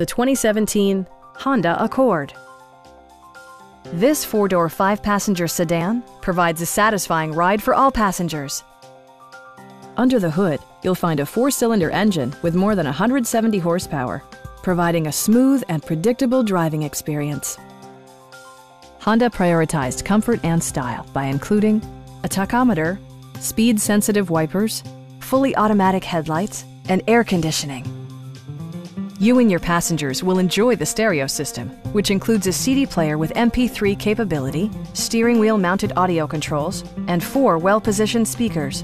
the 2017 Honda Accord. This four-door, five-passenger sedan provides a satisfying ride for all passengers. Under the hood, you'll find a four-cylinder engine with more than 170 horsepower, providing a smooth and predictable driving experience. Honda prioritized comfort and style by including a tachometer, speed-sensitive wipers, fully automatic headlights, and air conditioning. You and your passengers will enjoy the stereo system, which includes a CD player with MP3 capability, steering wheel mounted audio controls, and four well-positioned speakers.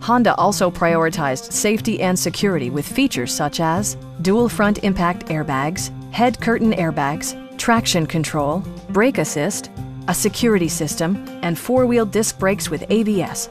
Honda also prioritized safety and security with features such as dual front impact airbags, head curtain airbags, traction control, brake assist, a security system, and four-wheel disc brakes with ABS.